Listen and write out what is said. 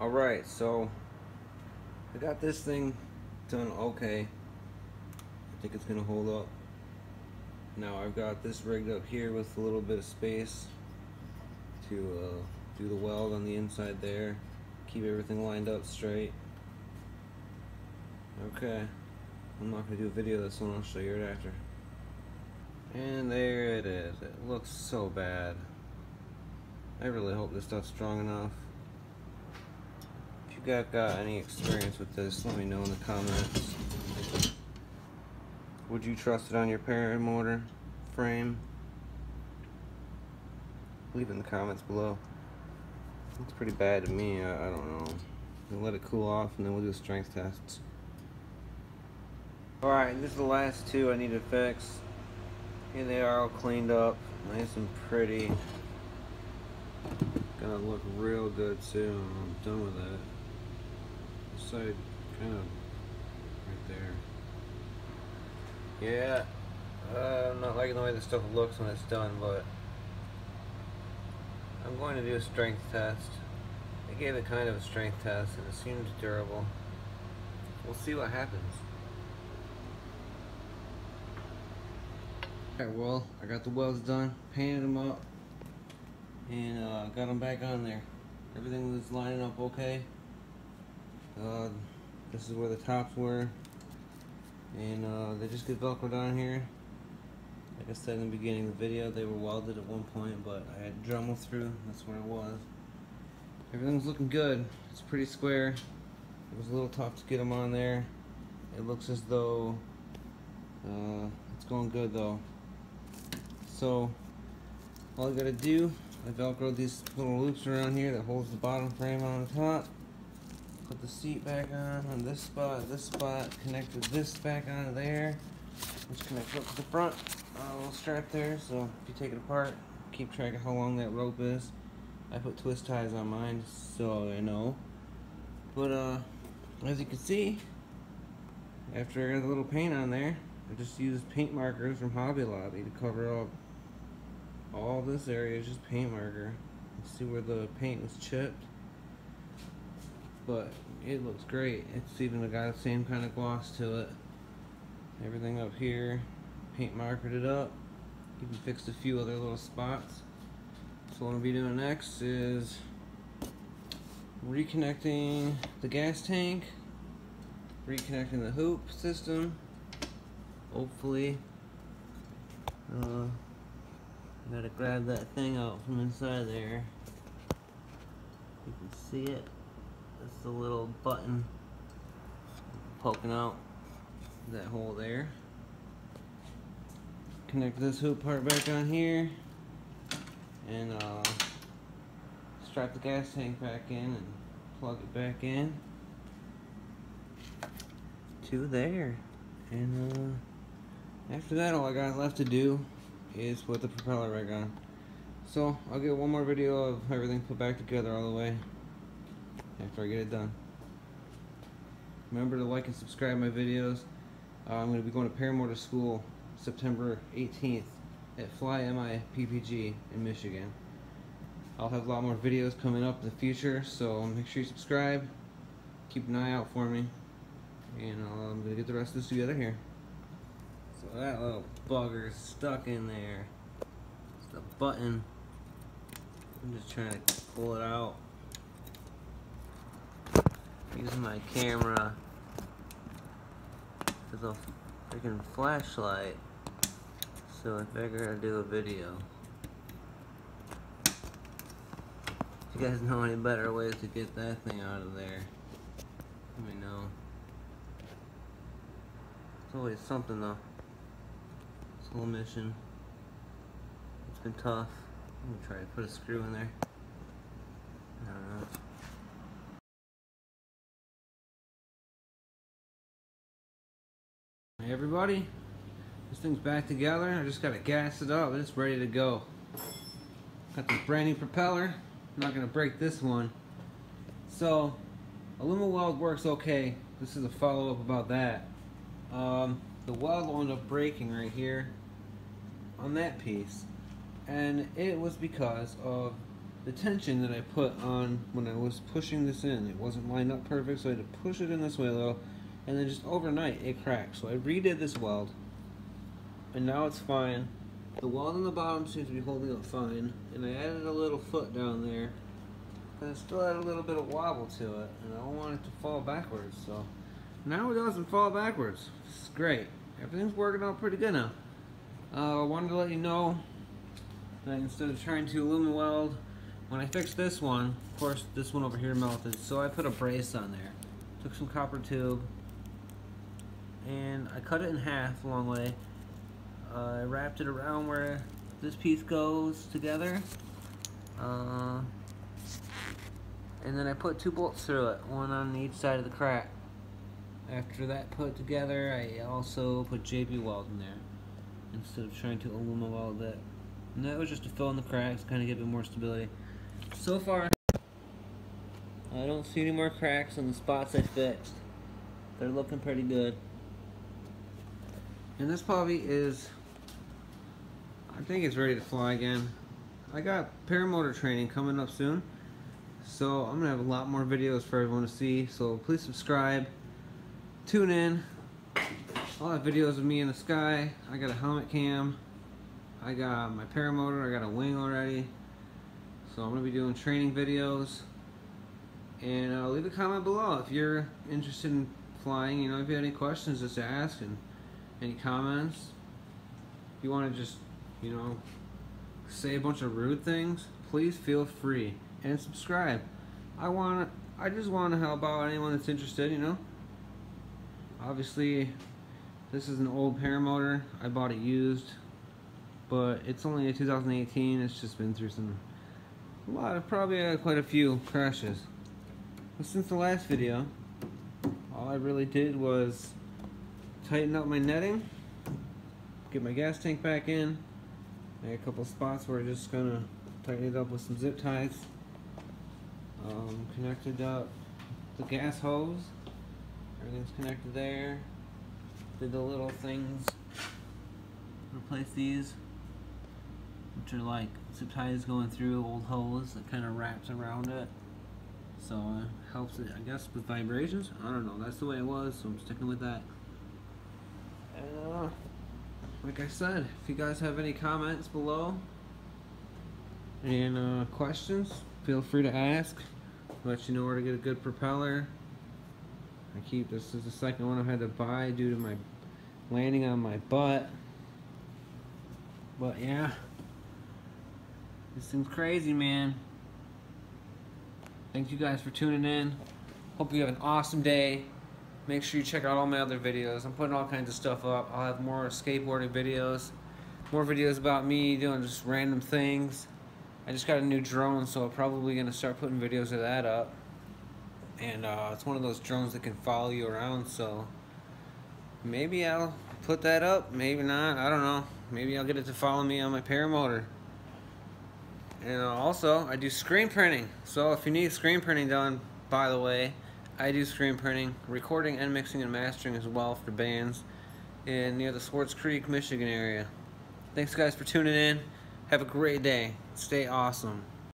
Alright, so I got this thing done okay. I think it's gonna hold up. Now I've got this rigged up here with a little bit of space to uh, do the weld on the inside there. Keep everything lined up straight. Okay, I'm not gonna do a video of this one, I'll show you it after. And there it is. It looks so bad. I really hope this stuff's strong enough. You got, got any experience with this, let me know in the comments. Would you trust it on your paramotor frame? Leave in the comments below. It's pretty bad to me, I, I don't know. We'll let it cool off and then we'll do strength tests. Alright, this is the last two I need to fix. Here they are all cleaned up, nice and pretty. Gonna look real good soon I'm done with that. This side kind of right there. Yeah, uh, I'm not liking the way this stuff looks when it's done, but I'm going to do a strength test. I gave it kind of a strength test and it seemed durable. We'll see what happens. Alright, well, I got the welds done, painted them up, and uh, got them back on there. Everything was lining up okay. Uh, this is where the tops were, and uh, they just get velcroed on here. Like I said in the beginning of the video, they were welded at one point, but I had Dremel through, that's where it was. Everything's looking good. It's pretty square. It was a little tough to get them on there. It looks as though uh, it's going good though. So all I gotta do, I velcro these little loops around here that holds the bottom frame on the top. Put the seat back on on this spot, this spot, connected this back onto there, which connects up to the front. A little strap there, so if you take it apart, keep track of how long that rope is. I put twist ties on mine so I know. But uh, as you can see, after I got a little paint on there, I just used paint markers from Hobby Lobby to cover up all this area is just paint marker. See where the paint was chipped. But it looks great. It's even got the same kind of gloss to it. Everything up here, paint markered it up. Even fixed a few other little spots. So what I'll be doing next is reconnecting the gas tank, reconnecting the hoop system, hopefully uh, gotta grab that thing out from inside there you can see it that's the little button poking out that hole there. Connect this hoop part back on here and uh, strap the gas tank back in and plug it back in to there. And uh, after that all I got left to do is put the propeller rig on. So I'll get one more video of everything put back together all the way after I get it done remember to like and subscribe my videos uh, I'm going to be going to paramotor school September 18th at Fly MI PPG in Michigan I'll have a lot more videos coming up in the future so make sure you subscribe keep an eye out for me and uh, I'm gonna get the rest of this together here. So that little bugger's stuck in there. It's the button. I'm just trying to pull it out. Using my camera as a freaking flashlight. So I figured I'd do a video. If you guys know any better ways to get that thing out of there, let me know. It's always something though. A little mission. It's been tough. I'm gonna try to put a screw in there. I don't know. Everybody, this thing's back together. I just gotta gas it up. It's ready to go. Got this brand new propeller. I'm not gonna break this one. So, aluminum weld works okay. This is a follow-up about that. Um, the weld wound up breaking right here on that piece. And it was because of the tension that I put on when I was pushing this in. It wasn't lined up perfect, so I had to push it in this way a little, and then just overnight it cracked. So I redid this weld, and now it's fine. The weld on the bottom seems to be holding up fine, and I added a little foot down there, but it still had a little bit of wobble to it, and I don't want it to fall backwards, so now it doesn't fall backwards. It's great. Everything's working out pretty good now. Uh, I wanted to let you know that instead of trying to aluminum weld, when I fixed this one, of course this one over here melted, so I put a brace on there. Took some copper tube, and I cut it in half a long way. Uh, I wrapped it around where this piece goes together. Uh, and then I put two bolts through it, one on each side of the crack. After that put together, I also put JB weld in there instead of trying to aluminum weld it. And that was just to fill in the cracks, kind of give it more stability. So far, I don't see any more cracks on the spots I fixed. They're looking pretty good. And this puppy is, I think it's ready to fly again. I got paramotor training coming up soon. So I'm to have a lot more videos for everyone to see. So please subscribe. Tune in. I'll have videos of me in the sky. I got a helmet cam. I got my paramotor. I got a wing already. So I'm to be doing training videos. And uh, leave a comment below if you're interested in flying. You know, if you have any questions, just ask. And any comments. If you want to just, you know, say a bunch of rude things, please feel free. And subscribe. I want to I just want to help out anyone that's interested, you know. Obviously, this is an old paramotor. I bought it used, but it's only a 2018. It's just been through some a lot of probably uh, quite a few crashes. But since the last video, all I really did was tighten up my netting, get my gas tank back in, a couple spots where I'm just gonna tighten it up with some zip ties. Um, connected up the gas hose, everything's connected there. Did the little things, replace these, which are like zip ties going through old hose that kind of wraps around it. So it helps it, I guess, with vibrations. I don't know. That's the way it was, so I'm sticking with that. Uh, like I said, if you guys have any comments below and uh, questions, feel free to ask. Let you know where to get a good propeller. I keep this is the second one I've had to buy due to my landing on my butt. But yeah. This seems crazy, man. Thank you guys for tuning in. Hope you have an awesome day. Make sure you check out all my other videos. I'm putting all kinds of stuff up. I'll have more skateboarding videos, more videos about me doing just random things. I just got a new drone, so I'm probably going to start putting videos of that up. And uh, it's one of those drones that can follow you around, so maybe I'll put that up, maybe not, I don't know. Maybe I'll get it to follow me on my paramotor. And uh, also, I do screen printing. So if you need screen printing done, by the way, I do screen printing, recording and mixing and mastering as well for bands in near the Swartz Creek, Michigan area. Thanks guys for tuning in. Have a great day. Stay awesome.